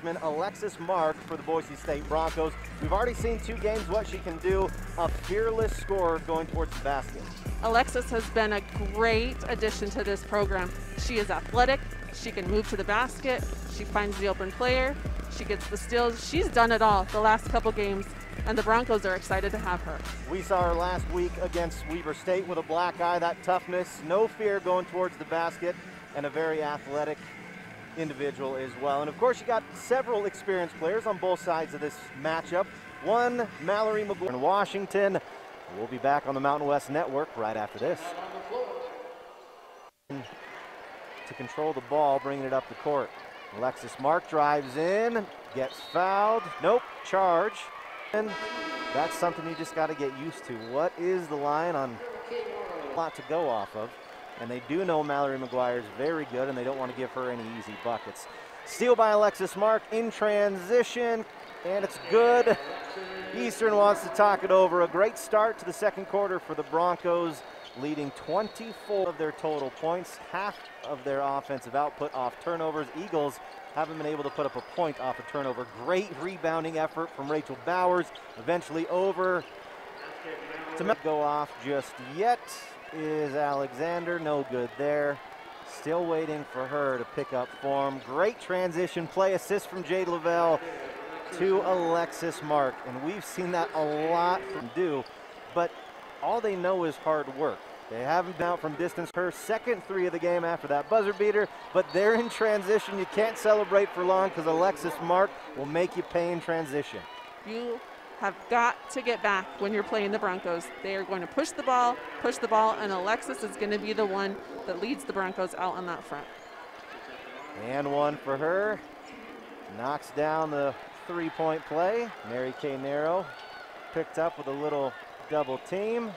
freshman Alexis Mark for the Boise State Broncos. We've already seen two games what she can do. A fearless scorer going towards the basket. Alexis has been a great addition to this program. She is athletic. She can move to the basket. She finds the open player. She gets the steals. She's done it all the last couple games, and the Broncos are excited to have her. We saw her last week against Weber State with a black eye, that toughness, no fear going towards the basket, and a very athletic individual as well. And of course, you got several experienced players on both sides of this matchup. One, Mallory McGwire in Washington. We'll be back on the Mountain West Network right after this. To control the ball, bringing it up the court. Alexis Mark drives in, gets fouled. Nope, charge. And that's something you just got to get used to. What is the line on a lot to go off of? And they do know Mallory McGwire is very good, and they don't want to give her any easy buckets. Steal by Alexis Mark in transition, and it's good. Eastern wants to talk it over. A great start to the second quarter for the Broncos, leading 24 of their total points, half of their offensive output off turnovers. Eagles haven't been able to put up a point off a turnover. Great rebounding effort from Rachel Bowers. Eventually over to go off just yet is Alexander. No good there. Still waiting for her to pick up form. Great transition play assist from Jade Loville to Alexis Mark. And we've seen that a lot from do, but all they know is hard work. They haven't been out from distance. Her second three of the game after that buzzer beater, but they're in transition. You can't celebrate for long because Alexis Mark will make you pay in transition. You have got to get back when you're playing the Broncos. They are going to push the ball, push the ball, and Alexis is going to be the one that leads the Broncos out on that front. And one for her. Knocks down the three-point play. Mary Kay Naro picked up with a little double team.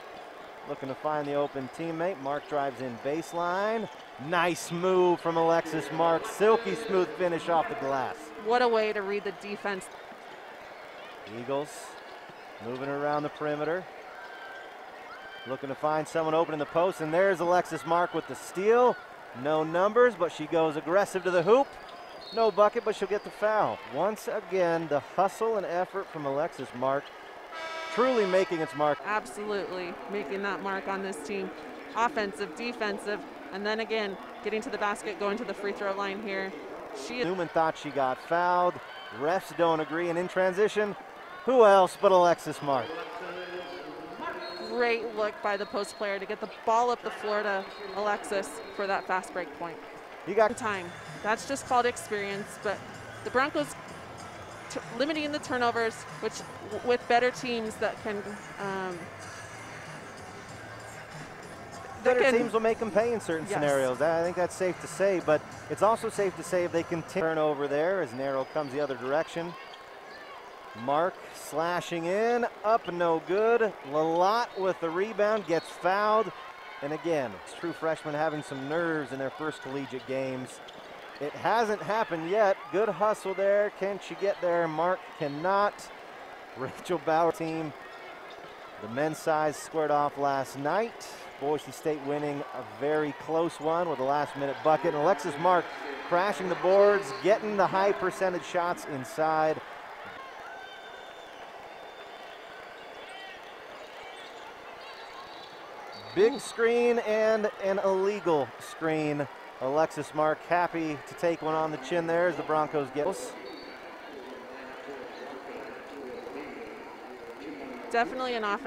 Looking to find the open teammate. Mark drives in baseline. Nice move from Alexis Mark. Silky smooth finish off the glass. What a way to read the defense. Eagles moving around the perimeter. Looking to find someone open in the post, and there's Alexis Mark with the steal. No numbers, but she goes aggressive to the hoop. No bucket, but she'll get the foul. Once again, the hustle and effort from Alexis Mark truly making its mark. Absolutely making that mark on this team. Offensive, defensive, and then again, getting to the basket, going to the free throw line here. She Newman thought she got fouled. Refs don't agree, and in transition, who else but Alexis Mark? Great look by the post player to get the ball up the floor to Alexis for that fast break point. You got time. That's just called experience, but the Broncos limiting the turnovers, which with better teams that can. Um, better can, teams will make them pay in certain yes. scenarios. I think that's safe to say, but it's also safe to say if they can turn over there as Naro comes the other direction. Mark slashing in, up no good. Lalotte with the rebound, gets fouled. And again, true freshmen having some nerves in their first collegiate games. It hasn't happened yet. Good hustle there. Can she get there? Mark cannot. Rachel Bauer team. The men's side squared off last night. Boise State winning a very close one with a last minute bucket. And Alexis Mark crashing the boards, getting the high percentage shots inside. Big screen and an illegal screen. Alexis Mark happy to take one on the chin there as the Broncos get. Definitely an offense.